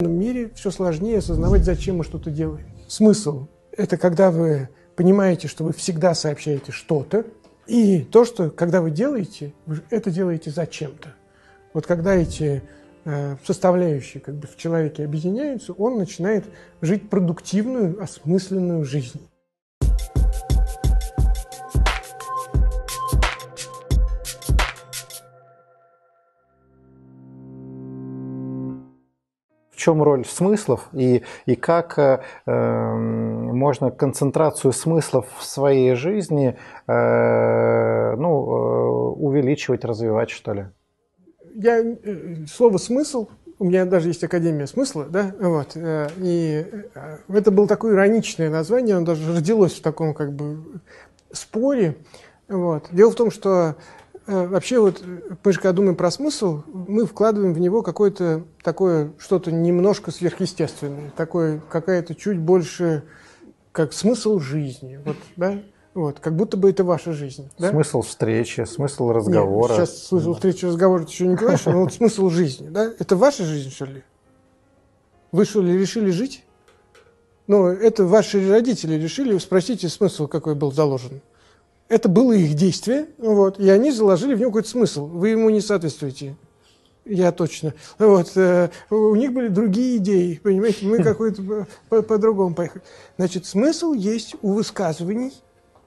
В мире все сложнее осознавать, зачем мы что-то делаем. Смысл – это когда вы понимаете, что вы всегда сообщаете что-то, и то, что когда вы делаете, вы это делаете зачем-то. Вот когда эти э, составляющие как бы в человеке объединяются, он начинает жить продуктивную, осмысленную жизнь. Чем роль смыслов и, и как э, эм, можно концентрацию смыслов в своей жизни э, ну, э, увеличивать, развивать, что ли? Я, э, слово «смысл» у меня даже есть Академия смысла, да, вот, э, и это было такое ироничное название, оно даже родилось в таком как бы споре, вот. Дело в том, что вообще вот мы когда думаем про смысл, мы вкладываем в него какое-то такое что-то немножко сверхъестественное, такое какая-то чуть больше как смысл жизни, вот, да, вот, как будто бы это ваша жизнь. Да? Смысл встречи, смысл разговора. Нет, сейчас смысл да. встречи, разговора ты еще не понимаешь, но вот смысл жизни, да, это ваша жизнь, что ли? Вы что ли решили жить? Ну, это ваши родители решили, спросите смысл, какой был заложен это было их действие, вот, и они заложили в него какой-то смысл. Вы ему не соответствуете. Я точно. Вот, э, у них были другие идеи, понимаете, мы какой-то по-другому по поехали. Значит, смысл есть у высказываний,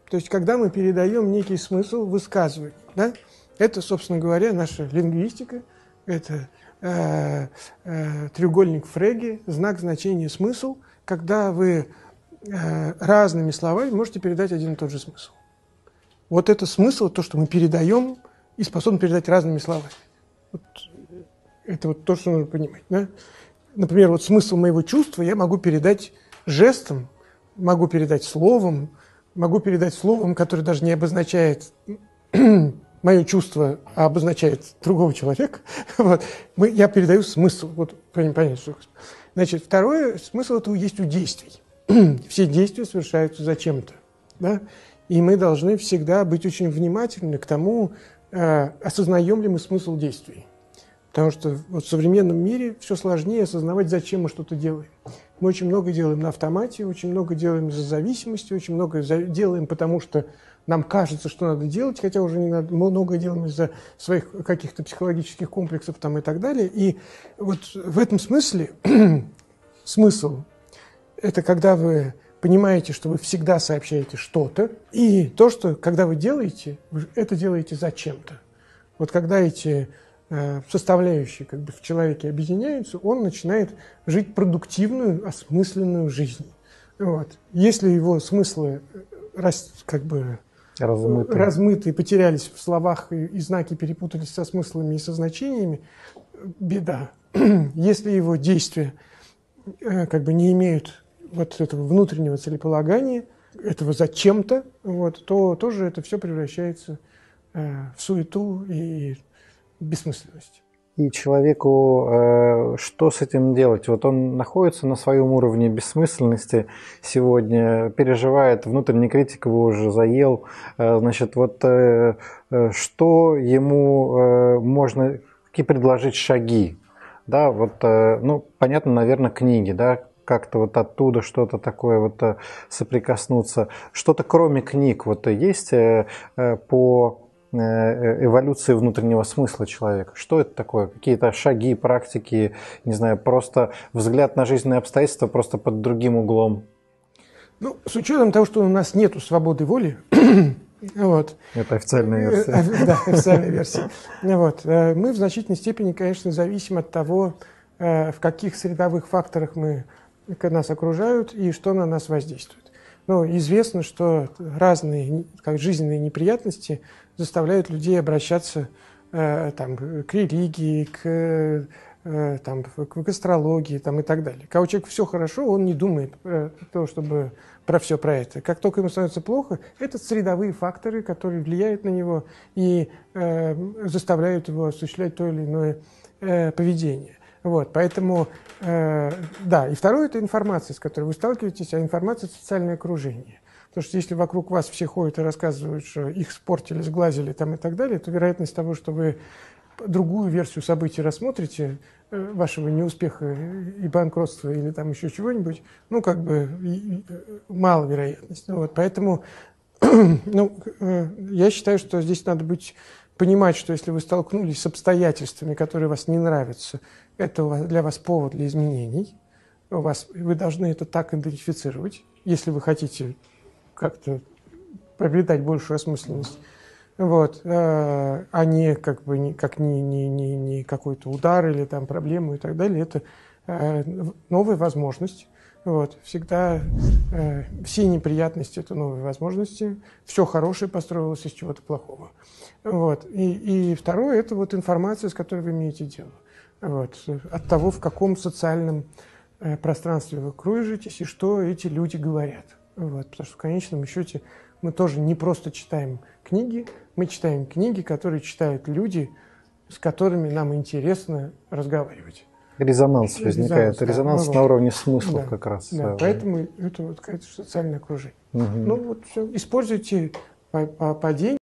то есть когда мы передаем некий смысл высказываний, да, это, собственно говоря, наша лингвистика, это э, э, треугольник Фреги, знак значения смысл, когда вы э, разными словами можете передать один и тот же смысл. Вот это смысл, то, что мы передаем и способны передать разными словами. Вот это вот то, что нужно понимать. Да? Например, вот смысл моего чувства я могу передать жестом, могу передать словом, могу передать словом, которое даже не обозначает мое чувство, а обозначает другого человека. Вот. Мы, я передаю смысл. Вот что... Значит, второе, смысл этого есть у действий. Все действия совершаются зачем-то. Да? И мы должны всегда быть очень внимательны к тому, э, осознаем ли мы смысл действий. Потому что вот в современном мире все сложнее осознавать, зачем мы что-то делаем. Мы очень много делаем на автомате, очень много делаем из-за зависимости, очень много делаем, потому что нам кажется, что надо делать, хотя уже не надо, много делаем из-за своих каких-то психологических комплексов там и так далее. И вот в этом смысле смысл – это когда вы понимаете, что вы всегда сообщаете что-то, и то, что когда вы делаете, вы это делаете зачем-то. Вот когда эти э, составляющие как бы в человеке объединяются, он начинает жить продуктивную, осмысленную жизнь. Вот. Если его смыслы э, рас, как бы размыты. размыты, потерялись в словах, и, и знаки перепутались со смыслами и со значениями, беда. Если его действия э, как бы не имеют вот этого внутреннего целеполагания, этого зачем-то, вот, то тоже это все превращается э, в суету и бессмысленность. И человеку э, что с этим делать? Вот он находится на своем уровне бессмысленности сегодня, переживает внутренний критик, его уже заел. Э, значит, вот э, э что ему э, можно, какие предложить шаги? Да, вот, э, ну, понятно, наверное, книги, да, как-то вот оттуда что-то такое вот э, соприкоснуться. Что-то кроме книг вот есть э, э, по эволюции внутреннего смысла человека. Что это такое? Какие-то шаги, практики, не знаю, просто взгляд на жизненные обстоятельства просто под другим углом? Ну, с учетом того, что у нас нет свободы воли, вот. Это официальная версия. Да, официальная версия. Вот. Мы в значительной степени, конечно, зависим от того, в каких средовых факторах мы нас окружают и что на нас воздействует. Но известно, что разные как жизненные неприятности заставляют людей обращаться э, там, к религии, к, э, там, к астрологии там, и так далее. Когда у человека все хорошо, он не думает про то, чтобы про все про это. Как только ему становится плохо, это средовые факторы, которые влияют на него и э, заставляют его осуществлять то или иное э, поведение. Вот, поэтому, э, да, и второе – это информация, с которой вы сталкиваетесь, а информация – социальное окружение. Потому что если вокруг вас все ходят и рассказывают, что их спортили, сглазили там и так далее, то вероятность того, что вы другую версию событий рассмотрите, э, вашего неуспеха и банкротства или там еще чего-нибудь, ну, как бы мало вероятность. Вот, поэтому ну, я считаю, что здесь надо быть понимать, что если вы столкнулись с обстоятельствами, которые вас не нравятся, это для вас повод для изменений. У вас, вы должны это так идентифицировать, если вы хотите как-то приобретать большую осмысленность. Вот, э, а не как бы не, как не, не, не, не какой-то удар или там проблему и так далее. Это э, новая возможность. Вот, всегда э, все неприятности это новые возможности, все хорошее построилось из чего-то плохого. Вот. И, и второе это вот информация, с которой вы имеете дело. Вот. От того, в каком социальном э, пространстве вы кружитесь и что эти люди говорят. Вот. Потому что в конечном счете мы тоже не просто читаем книги, мы читаем книги, которые читают люди, с которыми нам интересно разговаривать. Резонанс возникает. Резонанс, резонанс да, на уровне смысла да, как раз. Да, поэтому это вот какое-то социальное окружение. Угу. Ну вот все. Используйте падение.